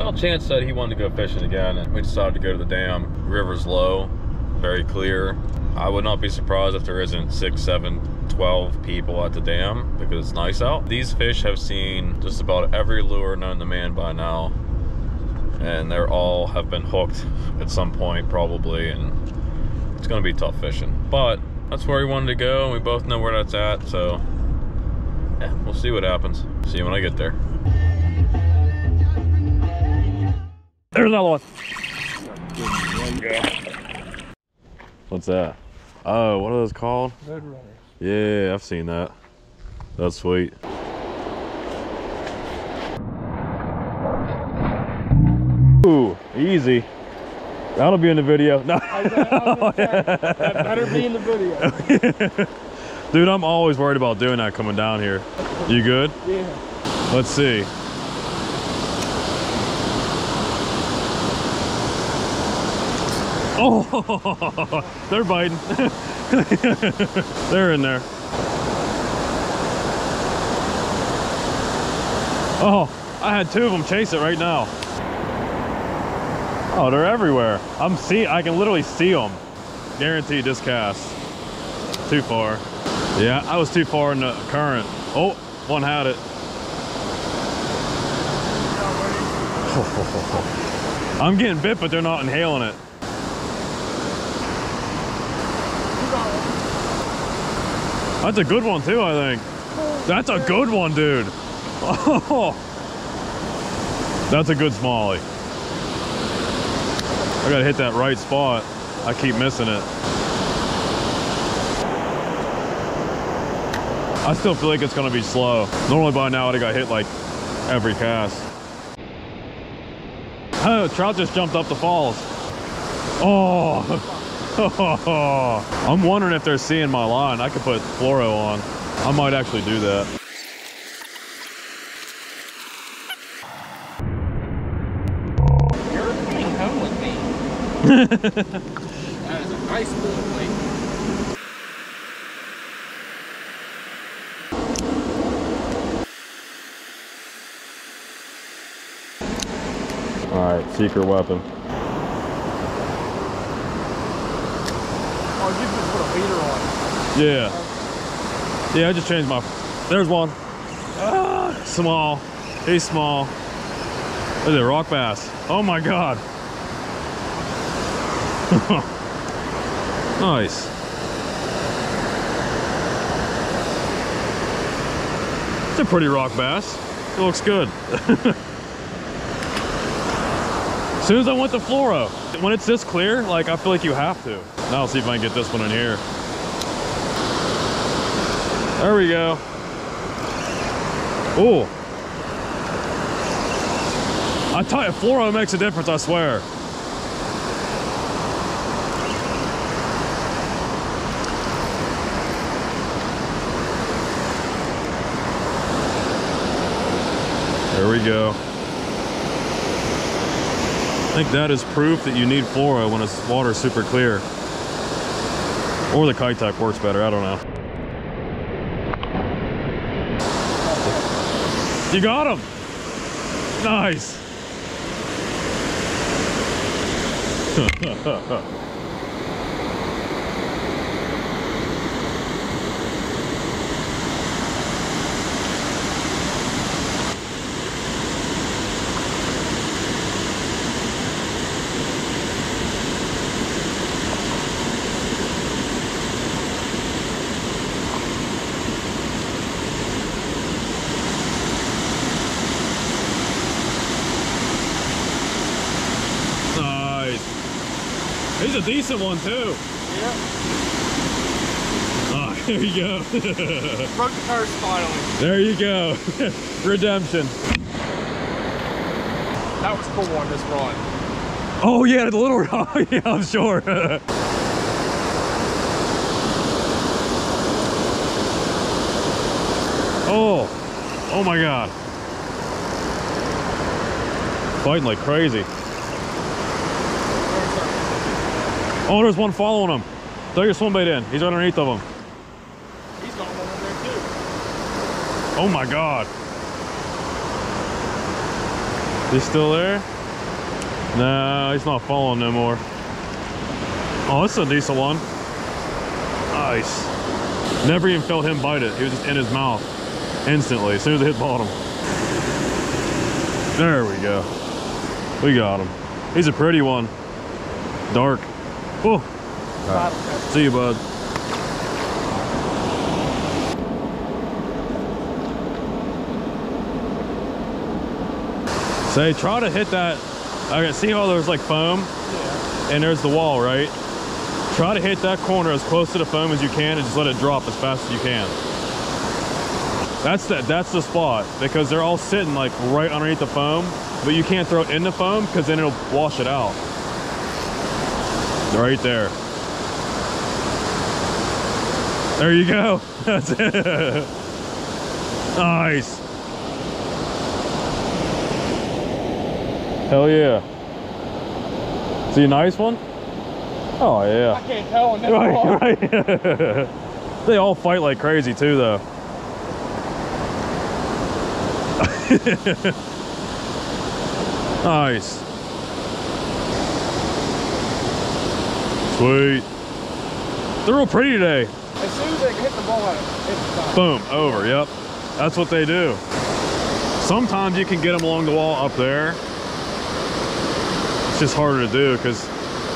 Well, Chance said he wanted to go fishing again, and we decided to go to the dam. River's low, very clear. I would not be surprised if there isn't six, seven, 12 people at the dam because it's nice out. These fish have seen just about every lure known to man by now. And they're all have been hooked at some point probably and it's gonna be tough fishing. But that's where we wanted to go and we both know where that's at, so yeah, we'll see what happens. See you when I get there. There's another one. What's that? Oh, what are those called? Road runners. Yeah, I've seen that. That's sweet. Ooh, easy. That'll be in the video. No. I I was that better be in the video. Dude, I'm always worried about doing that coming down here. You good? Yeah. Let's see. Oh, they're biting. they're in there. Oh, I had two of them chase it right now. Oh, they're everywhere. I'm see. I can literally see them. Guaranteed this cast. Too far. Yeah, I was too far in the current. Oh, one had it. I'm getting bit, but they're not inhaling it. That's a good one too, I think. That's a good one, dude. Oh, that's a good smallie. I gotta hit that right spot. I keep missing it. I still feel like it's gonna be slow. Normally by now I'd have got hit like every cast. Oh, trout just jumped up the falls. Oh. I'm wondering if they're seeing my line. I could put fluoro on. I might actually do that. You're coming home with me. that is a nice little plate. All right, secret weapon. You just put a on. Yeah. Yeah, I just changed my, there's one. Ah, small, he's small. There's a rock bass. Oh my God. nice. It's a pretty rock bass. It looks good. as soon as I went to fluoro, when it's this clear, like I feel like you have to. Now I'll see if I can get this one in here. There we go. Ooh. I tell you, fluoro makes a difference, I swear. There we go. I think that is proof that you need fluoro when it's water super clear. Or the Keitech works better, I don't know. You got him. Nice. nice. He's a decent one too. Yeah. Ah, there you go. Broke the curse finally. there you go. Redemption. That was cool on this run. Oh yeah, the little rock. yeah, I'm sure. oh, oh my God. Fighting like crazy. Oh, there's one following him. Throw your swim bait in. He's underneath of him. He's got one in there too. Oh my God. He's still there? No, he's not following no more. Oh, this is a decent one. Nice. Never even felt him bite it. He was just in his mouth instantly as soon as it hit bottom. There we go. We got him. He's a pretty one. Dark. Oh, cut. see you, bud. Say, try to hit that. Okay, see how there's like foam Yeah. and there's the wall, right? Try to hit that corner as close to the foam as you can and just let it drop as fast as you can. That's the, that's the spot because they're all sitting like right underneath the foam, but you can't throw it in the foam because then it'll wash it out. Right there. There you go. That's it. nice. Hell yeah. See a nice one? Oh I yeah. can't tell in that far. Right, right. they all fight like crazy too though. nice. Sweet. They're real pretty today. As soon as they hit the ball, it's. Boom, over, yep. That's what they do. Sometimes you can get them along the wall up there. It's just harder to do because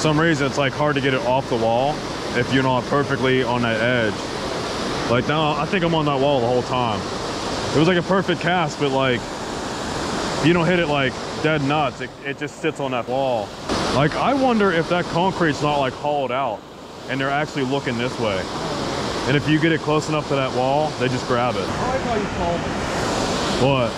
some reason it's like hard to get it off the wall if you're not perfectly on that edge. Like now, I think I'm on that wall the whole time. It was like a perfect cast, but like, you don't hit it like dead nuts, it, it just sits on that wall. Like, I wonder if that concrete's not like hollowed out and they're actually looking this way. And if you get it close enough to that wall, they just grab it. I like you call me. What?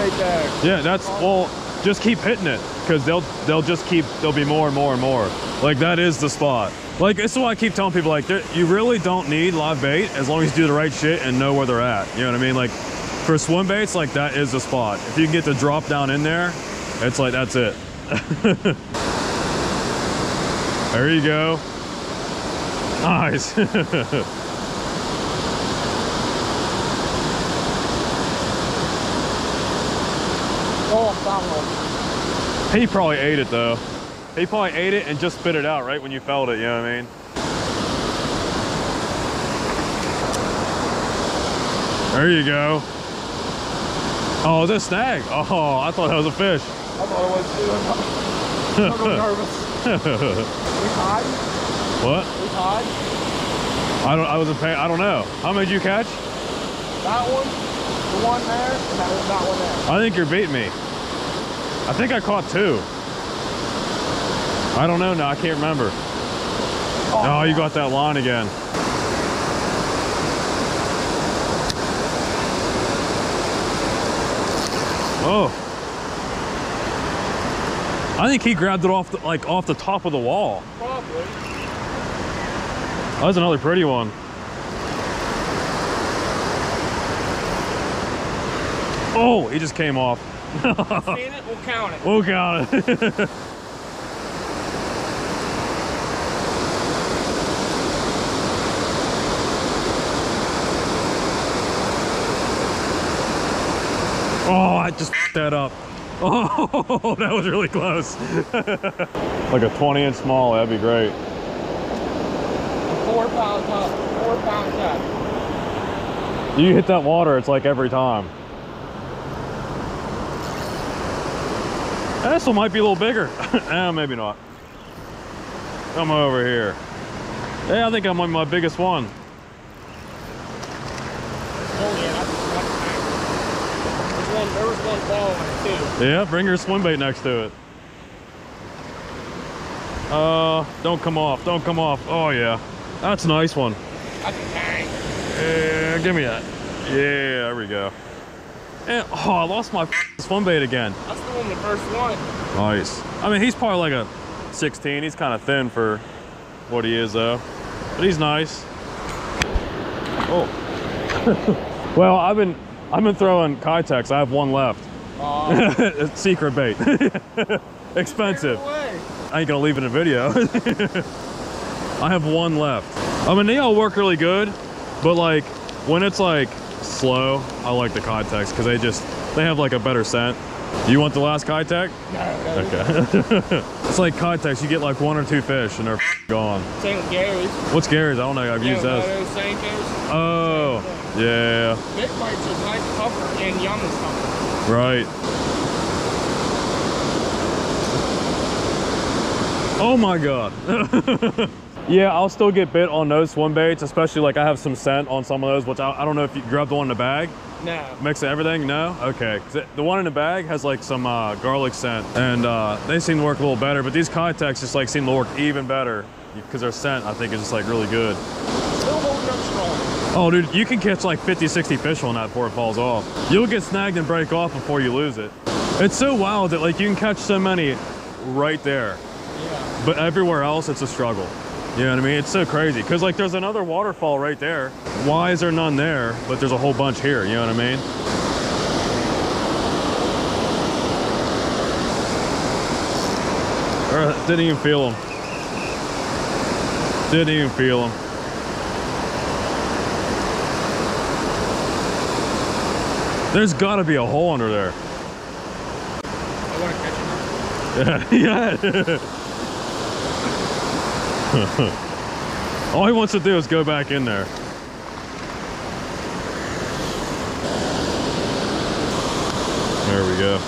Right there. Yeah, that's well. Just keep hitting it, because they'll they'll just keep there'll be more and more and more. Like that is the spot. Like this is why I keep telling people like you really don't need live bait as long as you do the right shit and know where they're at. You know what I mean? Like for swim baits, like that is the spot. If you can get the drop down in there, it's like that's it. there you go. Nice. Oh, I'm He probably ate it though. He probably ate it and just spit it out right when you felt it, you know what I mean? There you go. Oh, is that snag? Oh, I thought that was a fish. I thought it was doing. I'm little nervous. We tied? what? We tied? I don't. I wasn't paying. I don't know. How many did you catch? That one, the one there, and that, that one there. I think you're beating me. I think I caught two. I don't know now. I can't remember. Oh, you got that line again. Oh. I think he grabbed it off the, like off the top of the wall. Probably. Oh, that was another pretty one. Oh, he just came off. Seen it? We'll count it. We'll count it. oh, I just that up. Oh, that was really close. like a 20 inch small, that'd be great. Four pound top. Four pound top. You hit that water, it's like every time. This one might be a little bigger. eh, maybe not. Come over here. Yeah, I think I'm on my biggest one. Oh yeah, that's, that's There's one, there was one ball in it too. Yeah, bring your swim bait next to it. Uh, don't come off, don't come off. Oh yeah, that's a nice one. That's a tang. Yeah, give me that. Yeah, there we go. And, oh, I lost my swim bait again. That's the one, the first one. Nice. I mean, he's probably like a 16. He's kind of thin for what he is, though. But he's nice. Oh. well, I've been I've been throwing Keitechs. I have one left. Uh, Secret bait. Expensive. I ain't gonna leave it in a video. I have one left. I mean, they all work really good, but like when it's like slow, I like the Keitechs because they just they have like a better scent. You want the last Keitech? No. Okay. it's like Keitechs, you get like one or two fish and they're gone. Same with Gary's. What's Gary's? I don't know. I've used those. those Senkos. Oh, yeah, Big bites are nice tougher and Yama's tougher. right. Oh my god. yeah, I'll still get bit on those swim baits, especially like I have some scent on some of those, which I, I don't know if you grabbed the one in the bag. No. Mix everything? No? Okay. the one in the bag has like some uh, garlic scent and uh, they seem to work a little better, but these Keitechs just like seem to work even better because their scent I think is just like really good. Oh dude, you can catch like 50, 60 fish on that before it falls off. You'll get snagged and break off before you lose it. It's so wild that like you can catch so many right there, Yeah. but everywhere else it's a struggle. You know what I mean? It's so crazy because like there's another waterfall right there. Why is there none there, but there's a whole bunch here? You know what I mean? Or, didn't even feel them. Didn't even feel them. There's got to be a hole under there. I want to catch him. yeah. All he wants to do is go back in there. There we go.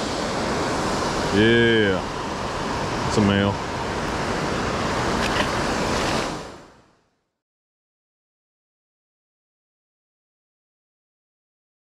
Yeah. It's a male.